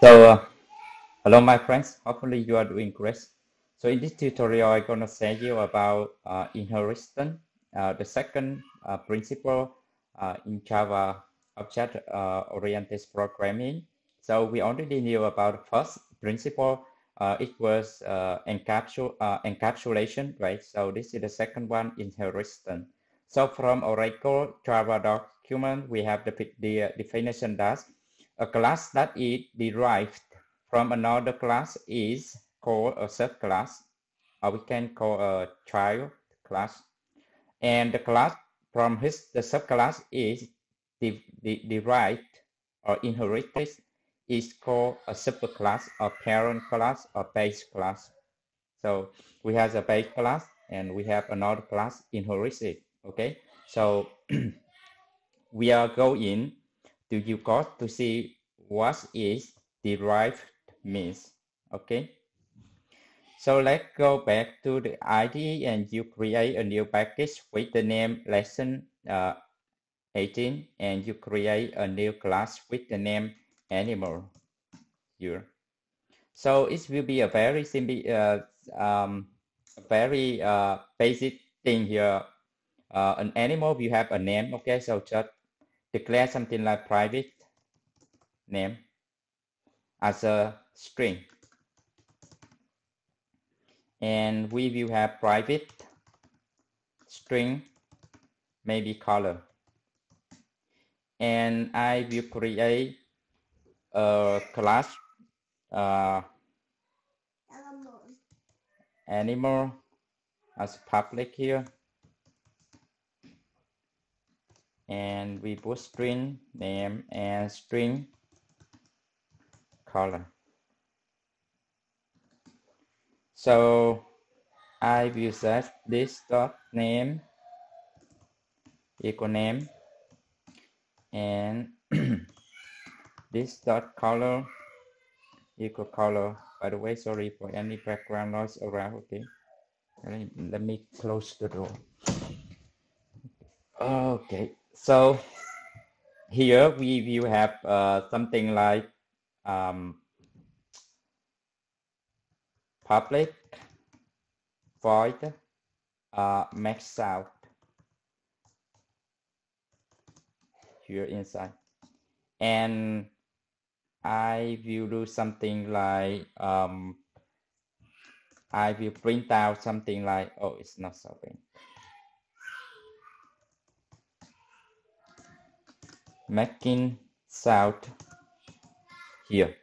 So, uh, hello my friends, hopefully you are doing great. So in this tutorial, I'm going to say you about uh, inheritance, uh, the second uh, principle uh, in Java object-oriented uh, programming. So we already knew about the first principle. it was encapsul encapsulation, right? So this is the second one, inheritance. So from Oracle Java document, we have the, the definition that a class that is derived from another class is called a subclass, or we can call a child class. And the class from his the subclass is the, the derived or inherited is called a superclass or parent class or base class. So we have a base class and we have another class inherited. Okay, so we are going to you got to see what is derived means okay? So let's go back to the IDE and you create a new package with the name lesson uh, 18 and you create a new class with the name animal here. So it will be a very simple uh, um, very uh, basic thing here. Uh, an animal will have a name okay? So just declare something like private name as a string. And we will have private string maybe color. And I will create a class uh, animal as public here. And we put string name and string color so I will set this dot name equal name and this dot color equal color. By the way sorry for any background noise around okay? Let me close the door. Okay so here we will have uh, something like um, public void uh, max out. Here inside. And I will do something like um, I will print out something like oh it's not solving. Making sound here.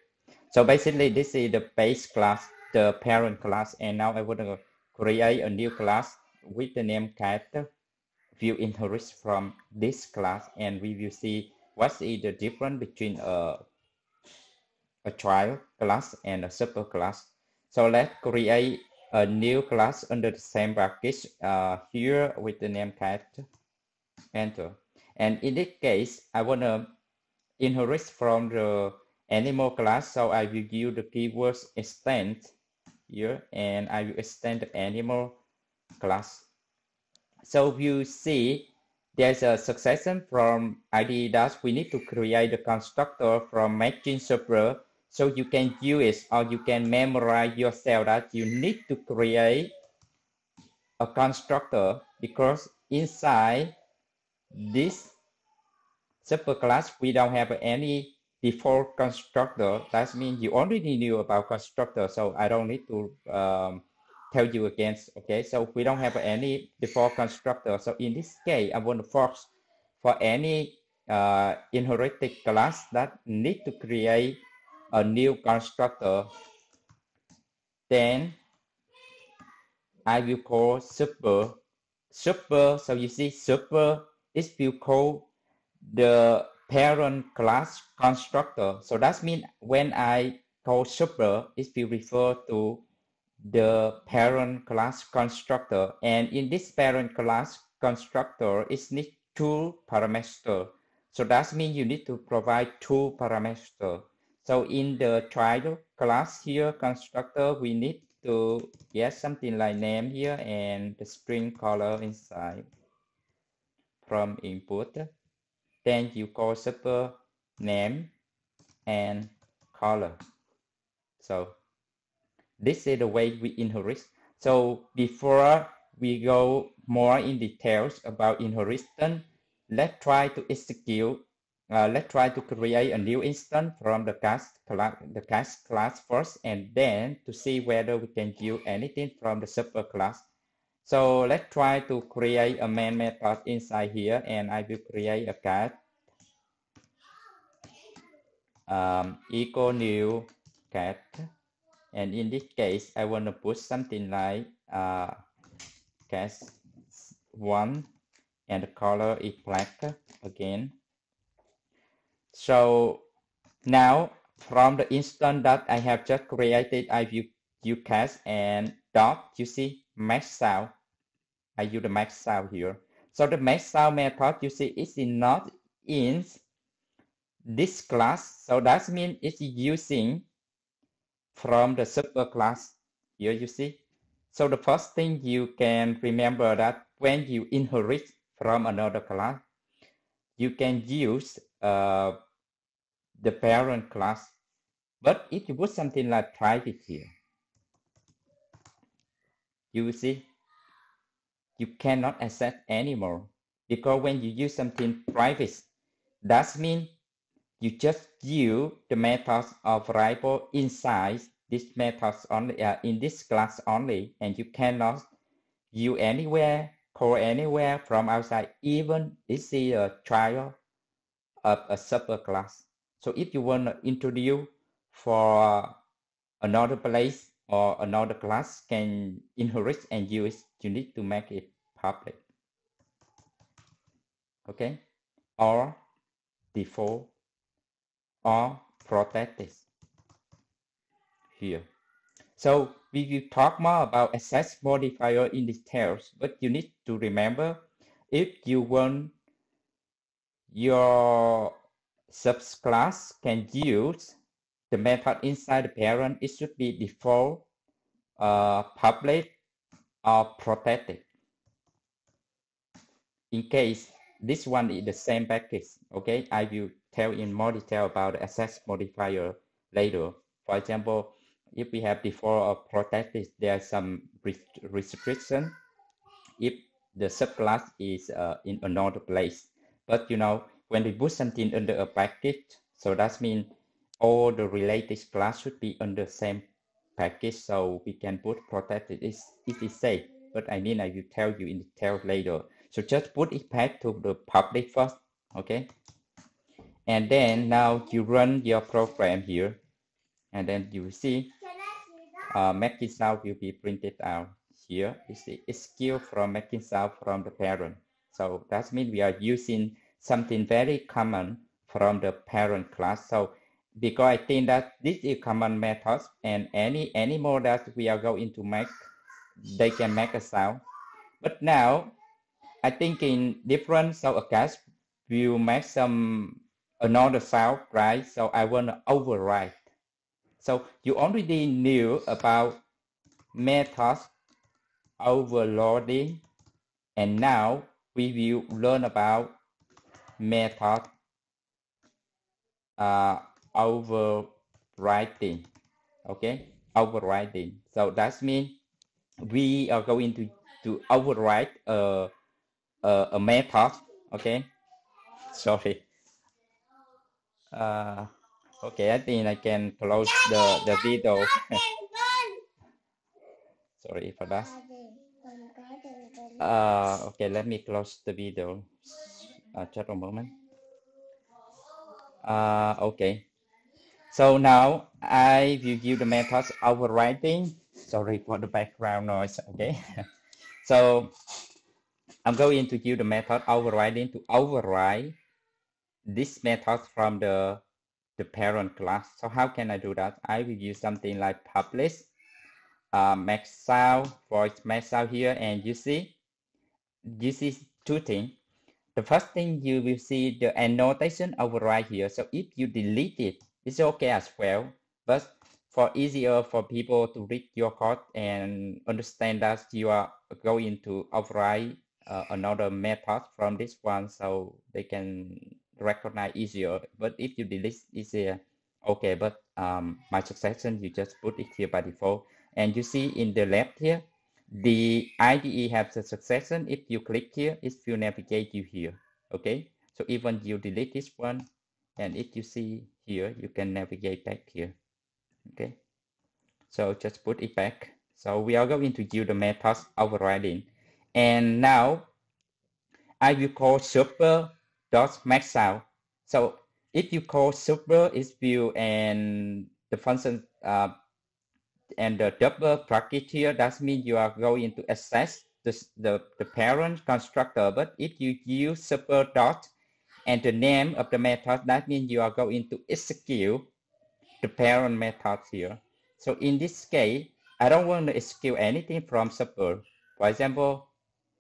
So basically this is the base class, the parent class, and now I want to create a new class with the name character view inherit from this class and we will see what is the difference between a, a child class and a super class. So let's create a new class under the same package uh, here with the name character, enter. And in this case, I want to inherit from the animal class. So I will use the keywords extend here and I will extend the animal class. So you see there's a succession from ID that we need to create the constructor from matching server so you can use it or you can memorize yourself that you need to create a constructor because inside this superclass, we don't have any default constructor. That means you already knew about constructor, so I don't need to um, tell you again. Okay, so we don't have any before constructor. So in this case, I want to force for any uh, inherited class that need to create a new constructor. Then I will call super. Super, so you see super is will call the parent class constructor. So that means when I call super, it will refer to the parent class constructor. And in this parent class constructor, it needs two parameters. So that means you need to provide two parameters. So in the child class here constructor, we need to get something like name here and the string color inside from input then you call super name and color. So this is the way we inherit. So before we go more in details about inheritance, let's try to execute, uh, let's try to create a new instance from the cast class, the cast class first, and then to see whether we can use anything from the superclass. So let's try to create a main method inside here, and I will create a cat um, equal new cat. And in this case, I want to put something like uh, cat one and the color is black again. So now from the instance that I have just created, I use cast and dot, you see, max sound. I use the max sound here. So the max sound method, you see, is not in this class. So that means it's using from the superclass here, you see. So the first thing you can remember that when you inherit from another class, you can use uh, the parent class. But if you put something like private here, you see, you cannot access anymore because when you use something private, that means you just use the methods of variable inside this methods only uh, in this class only, and you cannot use anywhere, call anywhere from outside, even this is a trial of a superclass. So if you want to introduce for another place or another class can inherit and use, you need to make it public. Okay, or default or protected here. So we will talk more about access modifier in details, but you need to remember if you want your subclass can use the method inside the parent, it should be default, uh, public, or protected. In case this one is the same package, okay, I will tell in more detail about the access modifier later. For example, if we have before or protected, there are some restriction if the subclass is uh, in another place. But you know, when we put something under a package, so that means all the related class should be under same package. So we can put protected is it is safe. But I mean, I will tell you in detail later. So just put it back to the public first, okay? And then now you run your program here, and then you see uh, making will be printed out here. You see, it's skill from making from the parent. So that means we are using something very common from the parent class. So because I think that this is common methods and any more that we are going to make, they can make a sound. But now I think in different so case will make some another sound, right? So I want to override so you already knew about methods overloading and now we will learn about method uh, overriding okay overriding so that means we are going to to override a, a, a method okay sorry uh, Okay, I think I can close the, the video. Sorry for that. Uh, okay, let me close the video. Uh, just a moment. Uh, okay. So now I will give the methods overriding. Sorry for the background noise. Okay. so I'm going to give the method overriding to override this method from the the parent class. So how can I do that? I will use something like publish uh, max sound max sound here and you see this is two things. The first thing you will see the annotation override here. So if you delete it, it's okay as well. But for easier for people to read your code and understand that you are going to override uh, another method from this one so they can recognize easier. But if you delete, it's uh, Okay, but um, my succession, you just put it here by default. And you see in the left here, the IDE has the succession. If you click here, it will navigate you here. Okay, so even you delete this one, and if you see here, you can navigate back here. Okay, so just put it back. So we are going to use the method overriding. And now I will call super dot max out. So if you call super is view and the function uh, and the double bracket here, that means you are going to access the, the, the parent constructor. But if you use super dot and the name of the method, that means you are going to execute the parent method here. So in this case, I don't want to execute anything from super. For example,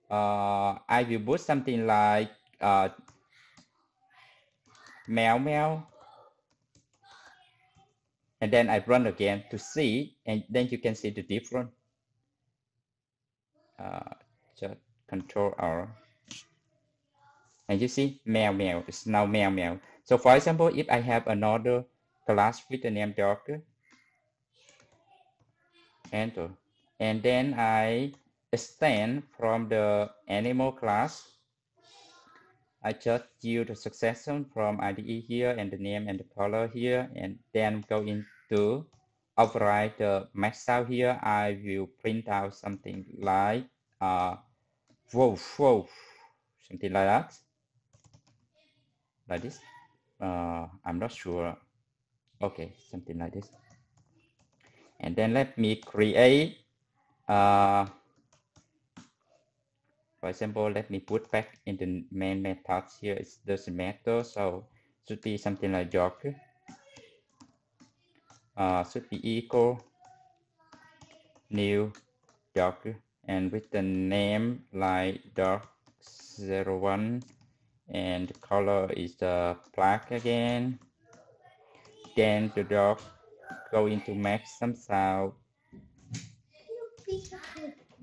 uh, I will put something like uh, meow meow and then I run again to see and then you can see the difference uh, just control R and you see meow meow it's now meow meow so for example if I have another class with the name dog enter and then I extend from the animal class I just use the succession from IDE here and the name and the color here and then go into override the max out here. I will print out something like uh, wolf, wolf, something like that. Like this. Uh, I'm not sure. Okay, something like this. And then let me create uh, for example, let me put back in the main method here. It doesn't matter, so should be something like dog. Uh, should be equal new dog and with the name like dog 01 and color is the black again. Then the dog going to max some sound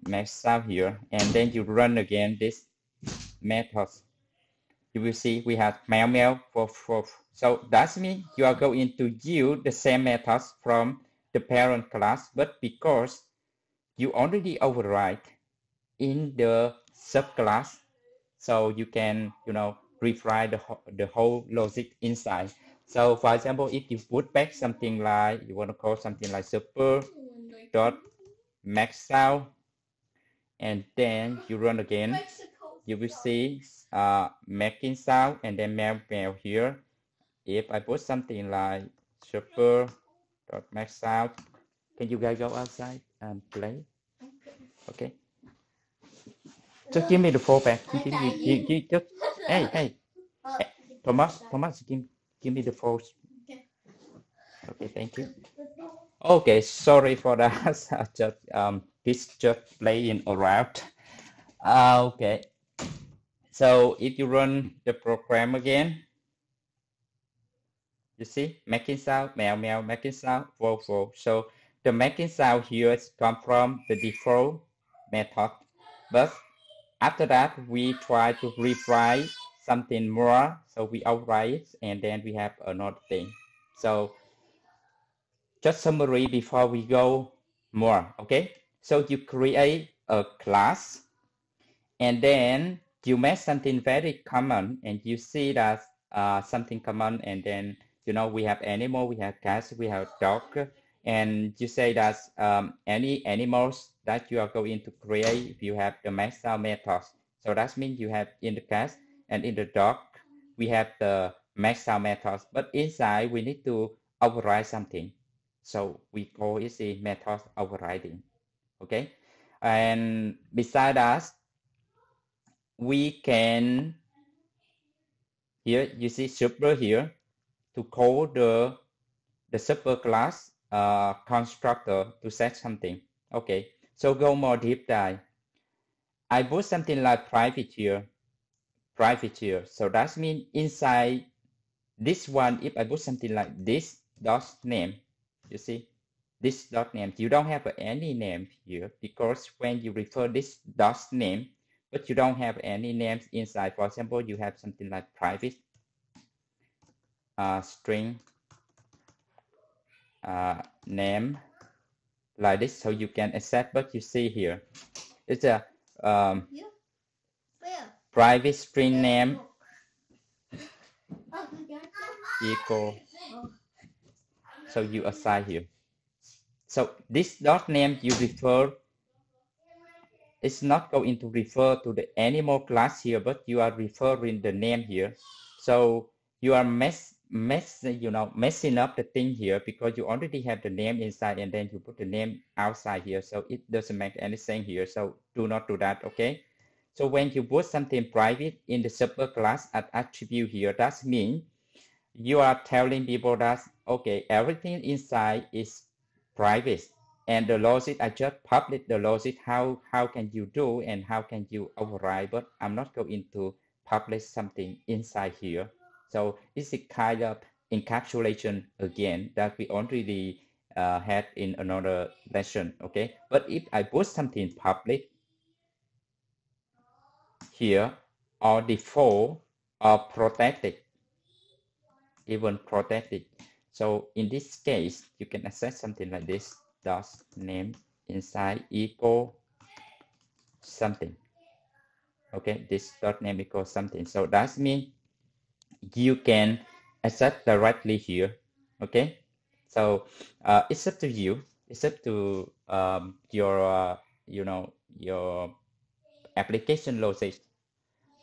max out here. And then you run again this method you will see we have meow meow for for so that means you are going to use the same methods from the parent class but because you already override in the subclass so you can you know rewrite the, the whole logic inside. So for example if you put back something like you want to call something like super dot max out and then you run again you will see uh, making sound and then mail mail here. If I put something like super dot max sound can you guys go outside and play? Okay just give me the fallback give me give, give, just hey hey, hey Thomas Thomas give, give me the false okay thank you okay sorry for that just um this just playing around. Uh, okay. So if you run the program again, you see making sound, meow meow, making sound, whoa whoa. So the making sound here come from the default method. But after that, we try to rewrite something more. So we override it and then we have another thing. So just summary before we go more, okay? So you create a class and then you make something very common and you see that uh, something common and then you know we have animal we have cats we have dog and you say that um, any animals that you are going to create you have the out methods. So that means you have in the cat and in the dog we have the out methods. But inside we need to override something. So we call it the method overriding okay? And beside that we can here you see super here to call the the super class uh, constructor to set something okay so go more deep dive i put something like private here private here so that means inside this one if i put something like this dot name you see this dot name. You don't have any name here because when you refer this dot name, but you don't have any names inside. For example, you have something like private uh, string uh, name like this so you can accept what you see here. It's a um, private string name equal so you assign here. So this dot name you refer it's not going to refer to the animal class here, but you are referring the name here. So you are mess mess you know messing up the thing here because you already have the name inside and then you put the name outside here. So it doesn't make any sense here. So do not do that okay? So when you put something private in the superclass at attribute here that means you are telling people that okay everything inside is private and the logic i just publish the logic how how can you do and how can you override? But i'm not going to publish something inside here so it's a kind of encapsulation again that we already uh, had in another lesson, okay? But if I post something public here or default or protected, even protected. So in this case, you can access something like this, dot name inside equal something. Okay, this dot name equals something. So that means you can access directly here okay? So uh, it's up to you. It's up to um, your uh, you know your application logic.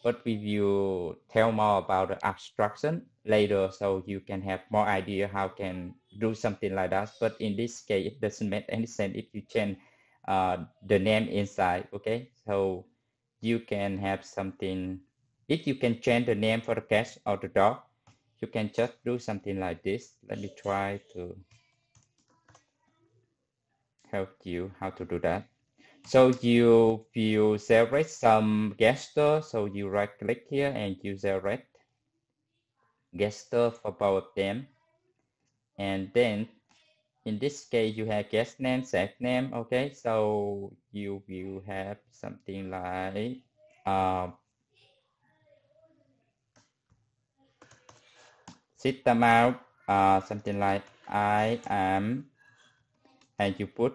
But we will tell more about the abstraction later so you can have more idea how can do something like that. But in this case it doesn't make any sense if you change uh, the name inside okay? So you can have something if you can change the name for the cat or the dog, you can just do something like this. Let me try to help you how to do that. So you you select some gesture. So you right click here and you select gesture for both of them. And then in this case you have getName, set name. Okay, so you will have something like uh, system out uh, something like I am and you put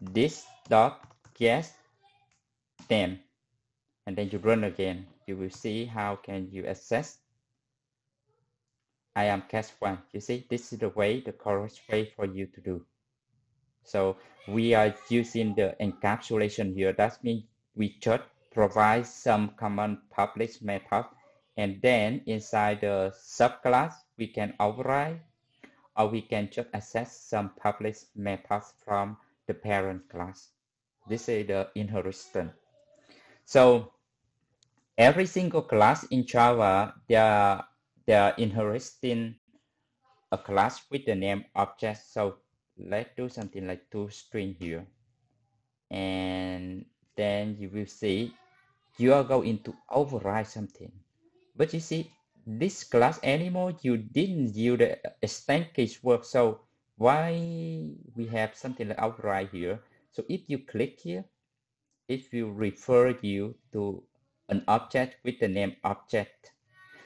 this dot guess them. And then you run again. You will see how can you access I am cast one. You see this is the way the correct way for you to do. So we are using the encapsulation here. That means we just provide some common public method and then inside the subclass we can override or we can just access some public methods from the parent class. This is the inheritance. So every single class in Java, they are, they are inheriting a class with the name object. So let's do something like toString here. And then you will see you are going to override something. But you see, this class anymore you didn't use the extend work. so why we have something like override here? So if you click here it will refer you to an object with the name object.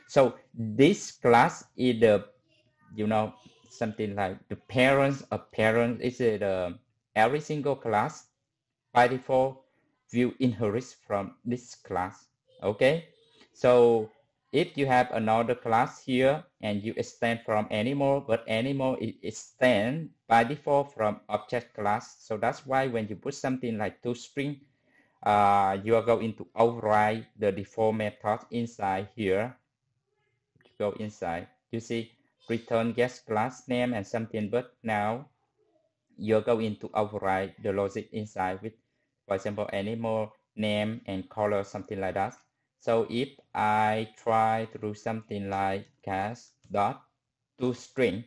So this class is the you know something like the parents of parents is it uh, every single class by default will inherit from this class okay? So if you have another class here and you extend from animal, but animal is extend by default from object class. So that's why when you put something like toString, uh, you are going to override the default method inside here. Go inside, you see return guest class name and something, but now you're going to override the logic inside with, for example, animal name and color, something like that. So if I try to do something like cast dot toString,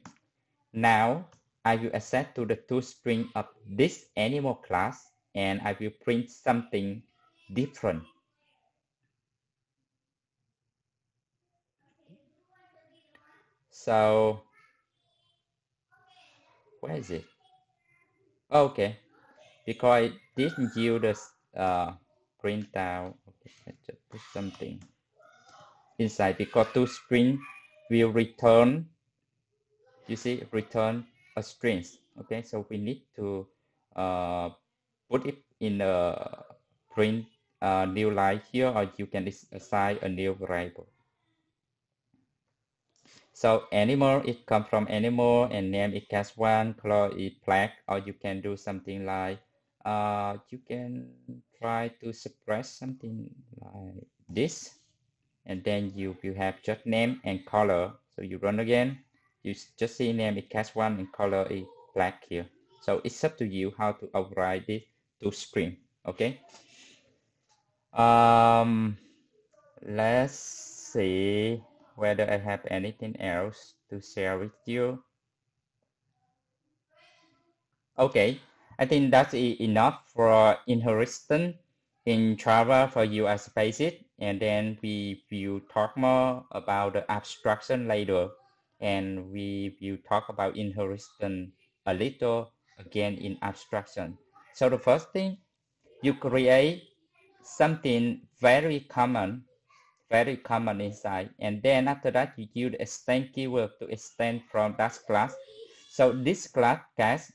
now I will access to the toString of this animal class and I will print something different. So where is it? Okay, because I didn't use the uh, print out let's just put something inside because toString will return you see return a strings. Okay, so we need to uh, put it in a print a new line here, or you can assign a new variable. So animal, it comes from animal and name it as one, color is black, or you can do something like, uh, you can try to suppress something like this. And then you, you have just name and color. So you run again, you just see name it as one and color is black here. So it's up to you how to override this toString, okay? Um, let's see whether I have anything else to share with you. Okay, I think that's enough for inheritance in Java for you as basic, and then we will talk more about the abstraction later, and we will talk about inheritance a little again in abstraction. So the first thing, you create something very common, very common inside. And then after that, you use extend keyword to extend from that class. So this class,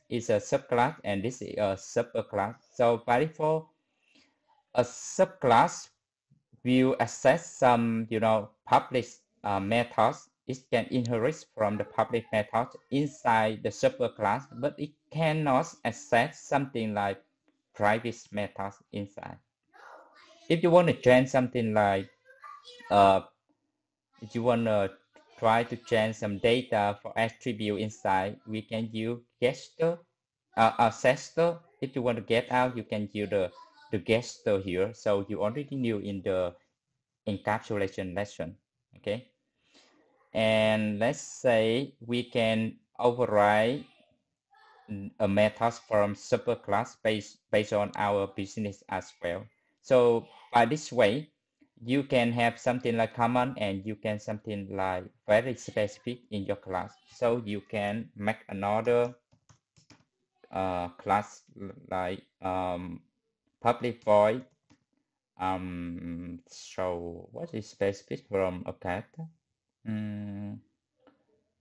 is a subclass and this is a superclass. So by default, a subclass will access some, you know, public uh, methods. It can inherit from the public method inside the superclass, but it cannot access something like private methods inside if you want to change something like uh, if you want to try to change some data for attribute inside, we can use getter, uh, ancestor. If you want to get out, you can use the, the getter here. So you already knew in the encapsulation lesson, okay? And let's say we can override a method from superclass based, based on our business as well. So by this way, you can have something like common and you can something like very specific in your class. So you can make another uh, class like um, public void. Um, so what is specific from a cat? Mm,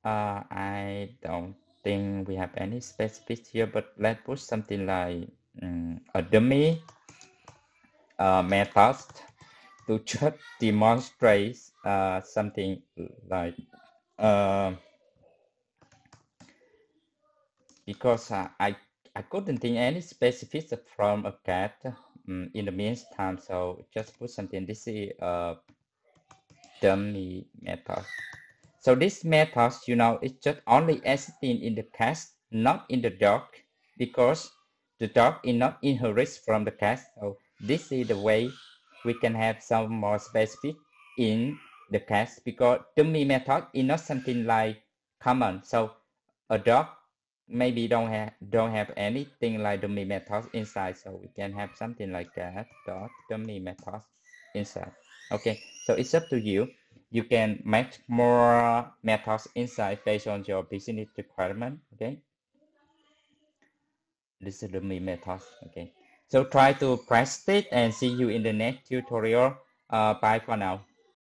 uh, I don't think we have any specific here, but let's put something like um, a dummy uh, methods to just demonstrate uh, something like uh, because uh, I I couldn't think any specifics from a cat um, in the meantime, so just put something. This is a dummy method. So this method, you know, it's just only existing in the cat, not in the dog, because the dog is not inherit from the cat. So this is the way we can have some more specific in the case because dummy method is not something like common. So a dog maybe don't have don't have anything like dummy method inside. So we can have something like that dot dummy method inside. Okay, so it's up to you. You can make more methods inside based on your business requirement. Okay. This is the dummy method. Okay. So try to practice it and see you in the next tutorial. Uh, bye for now.